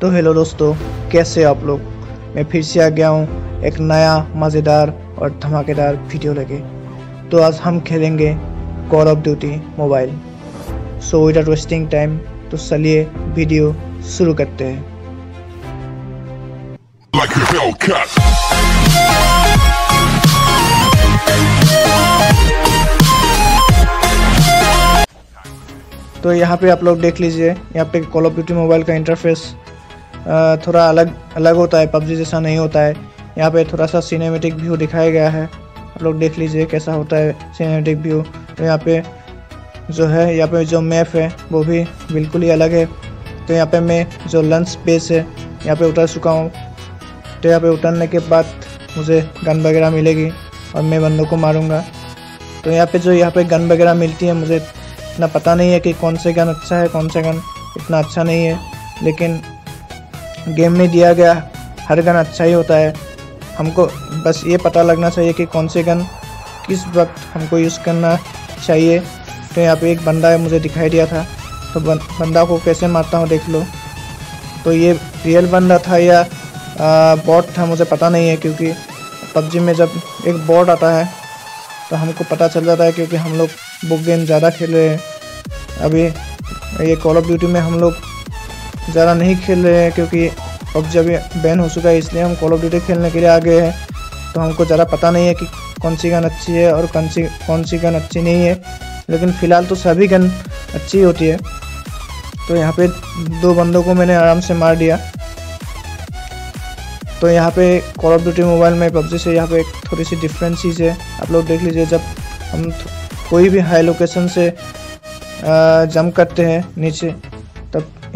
तो हेलो दोस्तों कैसे आप लोग? मैं फिर से आ गया हूँ एक नया मज़ेदार और धमाकेदार वीडियो लेके। तो आज हम खेलेंगे call of duty mobile so without wasting time तो चलिए वीडियो शुरू करते हैं। Like तो यहाँ पे आप लोग देख लीजिए यहाँ पे कॉल ऑफ़ ड्यूटी मोबाइल का इंटरफेस थोड़ा अलग अलग होता है, पबजी जैसा नहीं होता है। यहाँ पे थोड़ा सा सिनेमेटिक व्यू दिखाया गया है। आप लोग देख लीजिए कैसा होता है सिनेमेटिक व्यू तो यहाँ पे जो है, यहाँ पे जो मैप है, वो भी बिल्कुल ही अलग है। तो यहाँ पे मैं जो लंच स्पेस है, यहाँ पे उतर चुका हूँ। तो यहाँ पे उतरने के बाद मुझे गन वगैरह मिलेगी और मैं बंदों को मारूँगा। तो यहाँ पे जो यहाँ पे गन वगैरह मिलती है, मुझे इतना पता नहीं है कि कौन से गन अच्छा है, कौन सा गन इतना अच्छा नहीं है। लेकिन गेम में दिया गया, हर गन अच्छा ही होता है। हमको बस ये पता लगना चाहिए कि कौन से गन किस वक्त हमको यूज़ करना चाहिए। तो यहाँ पे एक बंदा है, मुझे दिखाई दिया था। तो बंदा को कैसे मारता हूँ देख लो। तो ये रियल बंदा था या बॉट था, मुझे पता नहीं है, क्योंकि पबजी में जब एक बॉट आता है तो हमको पता चल जाता है क्योंकि हम लोग बुक गेम ज़्यादा खेल रहे हैं। अभी ये कॉल ऑफ़ ड्यूटी में हम लोग ज़्यादा नहीं खेल रहे हैं क्योंकि पबजी अभी बैन हो चुका है, इसलिए हम कॉल ऑफ़ ड्यूटी खेलने के लिए आ गए हैं। तो हमको ज़्यादा पता नहीं है कि कौन सी गन अच्छी है और कौन सी कौन सी गन अच्छी नहीं है। लेकिन फ़िलहाल तो सभी गन अच्छी होती है। तो यहाँ पे दो बंदों को मैंने आराम से मार दिया। तो यहाँ पे कॉल ऑफ़ ड्यूटी मोबाइल में पबजी से यहाँ पे थोड़ी सी डिफरेंट चीज़ है। आप लोग देख लीजिए, जब हम कोई भी हाई लोकेशन से जंप करते हैं, नीचे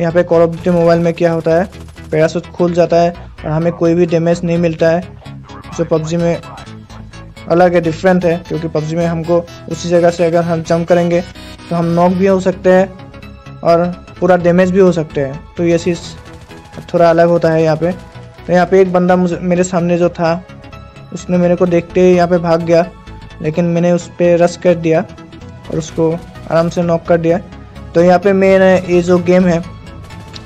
यहाँ पे कॉल ऑफ़ ड्यूटी मोबाइल में क्या होता है? पैरासूट खुल जाता है और हमें कोई भी डैमेज नहीं मिलता है। जो पबजी में अलग है डिफरेंट है, क्योंकि पबजी में हमको उसी जगह से अगर हम जंप करेंगे तो हम नॉक भी हो सकते हैं और पूरा डैमेज भी हो सकते हैं। तो ये चीज़ थोड़ा अलग होता है यहाँ पे। तो यहाँ पे एक बंदा मेरे सामने जो था, उसने मेरे को देखते ही यहाँ पे भाग गया, लेकिन मैंने उस पर रस कर दिया और उसको आराम से नॉक कर दिया। तो यहाँ पे मैंने ये जो गेम है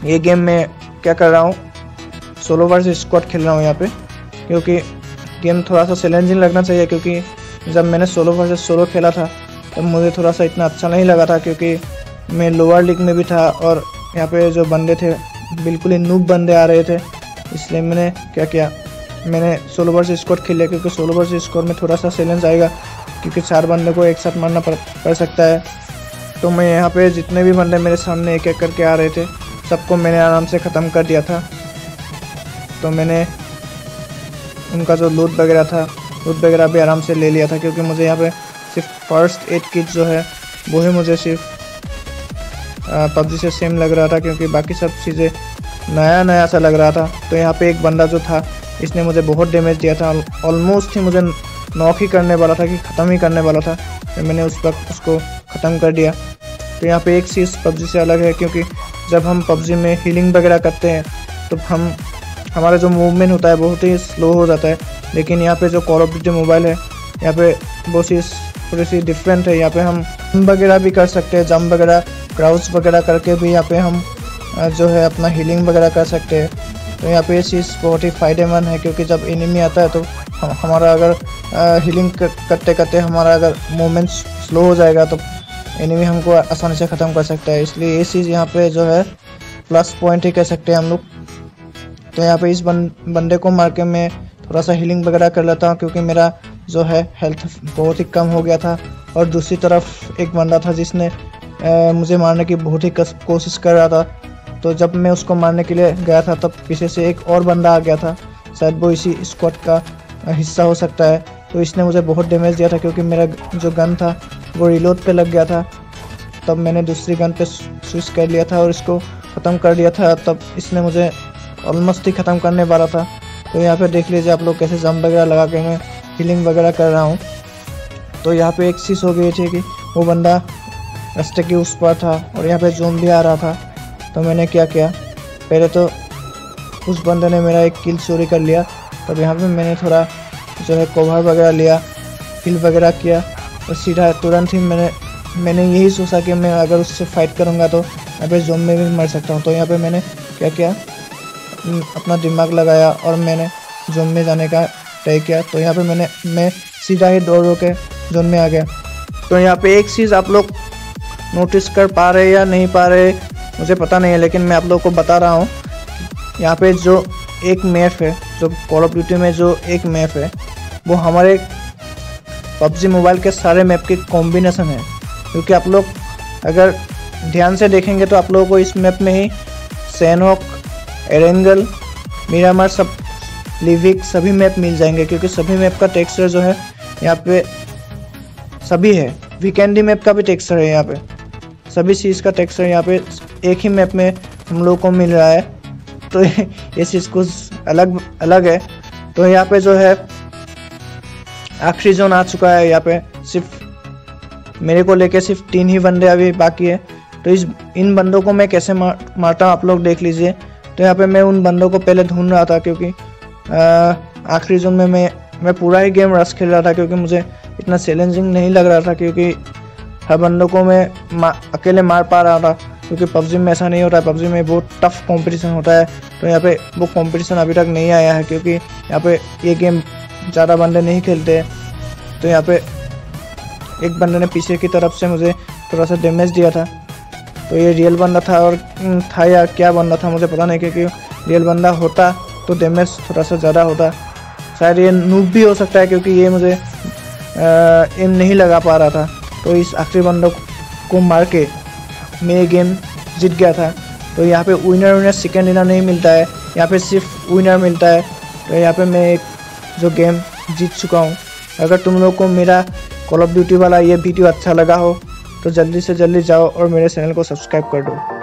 ये गेम में क्या कर रहा हूँ? सोलो वर्स स्क्वाड खेल रहा हूँ यहाँ पे। क्योंकि गेम थोड़ा सा चैलेंजिंग लगना चाहिए क्योंकि जब मैंने सोलो वर्सेस सोलो खेला था, तब मुझे थोड़ा सा इतना अच्छा नहीं लगा था क्योंकि मैं लोअर लीग में भी था और यहाँ पे जो बंदे थे, बिल्कुल ही नूब बंदे आ रहे थे। इसलिए मैंने क्या किया? मैंने सोलो वर्स स्कोर खेल क्योंकि सोलो वर्स स्कोर में थोड़ा सा चैलेंज आएगा क्योंकि चार बंदे को एक साथ मारना पड़ सकता है। तो मैं यहाँ पे जितने भी बंदे मेरे सामने एक एक करके आ रहे थे सबको मैंने आराम से ख़त्म कर दिया था। तो मैंने उनका जो लूट वगैरह था लूट वगैरह भी आराम से ले लिया था क्योंकि मुझे यहाँ पे सिर्फ़ फ़र्स्ट एड किट जो है, वो ही मुझे सिर्फ़ पबजी से सेम लग रहा था क्योंकि बाकी सब चीज़ें नया नया सा लग रहा था। तो यहाँ पे एक बंदा जो था, इसने मुझे बहुत डैमेज दिया था। ऑलमोस्ट ही मुझे नॉक ही करने वाला था कि ख़त्म ही करने वाला था। तो मैंने उस वक्त उसको ख़त्म कर दिया। तो यहाँ पे एक चीज़ पबजी से अलग है क्योंकि जब हम पबजी में हीलिंग वगैरह करते हैं तो हम, हमारा जो मूवमेंट होता है बहुत ही स्लो हो जाता है। लेकिन यहाँ पे जो कॉल ऑफ़ ड्यूटी मोबाइल है, यहाँ पे बहुत चीज़ थोड़ी सी डिफरेंट है। यहाँ पे हम वगैरह भी कर सकते हैं जंप वगैरह क्राउड्स वगैरह करके भी यहाँ पे हम जो है अपना हीलिंग वगैरह कर सकते हैं। तो यहाँ पे ये चीज़ बहुत ही फ़ायदेमंद है, क्योंकि जब एनिमी आता है तो हम, हमारा अगर हीलिंग करते करते हमारा अगर मूवमेंट स्लो हो जाएगा तो एनिमी हमको आसानी से ख़त्म कर सकता है। इसलिए ये चीज़ यहाँ पे जो है प्लस पॉइंट ही कह सकते हैं हम लोग। तो यहाँ पे इस बन, बंदे को मार के मैं थोड़ा सा हीलिंग वगैरह कर लेता हूँ क्योंकि मेरा जो है हेल्थ बहुत ही कम हो गया था। और दूसरी तरफ़ एक बंदा था जिसने ए, मुझे मारने की बहुत ही कोशिश कर रहा था। तो जब मैं उसको मारने के लिए गया था तब पीछे से एक और बंदा आ गया था। शायद वो इसी स्क्वाड का हिस्सा हो सकता है। तो इसने मुझे बहुत डैमेज दिया था क्योंकि मेरा जो गन था वो रिलोड पे लग गया था। तब मैंने दूसरी गन पे स्विच कर लिया था और इसको ख़त्म कर दिया था। तब इसने मुझे ऑलमोस्ट ही ख़त्म करने वाला था। तो यहाँ पे देख लीजिए आप लोग कैसे जम वगैरह लगा के मैं हीलिंग वगैरह कर रहा हूँ। तो यहाँ पे एक चीज़ हो गई थी कि वो बंदा रास्ते के उस पर था और यहाँ पे जोन भी आ रहा था। तो मैंने क्या किया? पहले तो उस बंदे ने मेरा एक किल चोरी कर लिया। तब यहाँ पे मैंने थोड़ा जो है कवर वगैरह लिया किल वगैरह किया। और सीधा तुरंत ही मैंने मैंने यही सोचा कि मैं अगर उससे फाइट करूँगा तो यहाँ पे जोम में भी मर सकता हूँ। तो यहाँ पे मैंने क्या किया? अपना दिमाग लगाया और मैंने जोन में जाने का तय किया। तो यहाँ पे मैंने, मैं सीधा ही दौड़ रो के जोन में आ गया। तो यहाँ पे एक चीज़ आप लोग नोटिस कर पा रहे या नहीं पा रहे, मुझे पता नहीं है, लेकिन मैं आप लोग को बता रहा हूँ। यहाँ पे जो एक मैप है, जो कॉल ऑफ़ ड्यूटी में जो एक मैप है, वो हमारे पबजी मोबाइल के सारे मैप के कॉम्बिनेशन है। क्योंकि आप लोग अगर ध्यान से देखेंगे तो आप लोगों को इस मैप में ही सैनोक एरेंगल मीरामार सब लिविक सभी मैप मिल जाएँगे। क्योंकि सभी मैप का टेक्सचर जो है, यहाँ पे सभी है। वीकेंडी मैप का भी टेक्सचर है यहाँ पे। सभी चीज़ का टेक्सचर यहाँ पे एक ही मैप में हम लोग को मिल रहा है। तो ये चीज़ कुछ अलग अलग है। तो यहाँ पे जो है आखिरी जोन आ चुका है यहाँ पे। सिर्फ़ मेरे को लेके सिर्फ़ तीन ही बंदे अभी बाकी है। तो इस इन बंदों को मैं कैसे मार, मारता हूँ? आप लोग देख लीजिए। तो यहाँ पे मैं उन बंदों को पहले ढूंढ रहा था क्योंकि आखिरी जोन में मैं मैं पूरा ही गेम रस खेल रहा था क्योंकि मुझे इतना चैलेंजिंग नहीं लग रहा था क्योंकि हर बंदों को मैं मा, अकेले मार पा रहा था। क्योंकि पबजी में ऐसा नहीं होता है। पबजी में बहुत टफ कंपटीशन होता है। तो यहाँ पे वो कंपटीशन अभी तक नहीं आया है क्योंकि यहाँ पे ये गेम ज़्यादा बंदे नहीं खेलते। तो यहाँ पे एक बंदे ने पीछे की तरफ़ से मुझे थोड़ा सा डैमेज दिया था। तो ये रियल बंदा था और था या क्या बंदा था मुझे पता नहीं क्योंकि रियल बंदा होता तो डैमेज थोड़ा सा ज़्यादा होता। शायद ये नूब भी हो सकता है क्योंकि ये मुझे एम नहीं लगा पा रहा था। तो इस आखिरी बंदों को मार के मैं ये गेम जीत गया था। तो यहाँ पे विनर विनर सेकेंड विनर नहीं मिलता है। यहाँ पे सिर्फ़ विनर मिलता है। तो यहाँ पे मैं एक जो गेम जीत चुका हूँ। अगर तुम लोग को मेरा कॉल ऑफ़ ड्यूटी वाला ये वीडियो अच्छा लगा हो तो जल्दी से जल्दी जाओ और मेरे चैनल को सब्सक्राइब कर दो।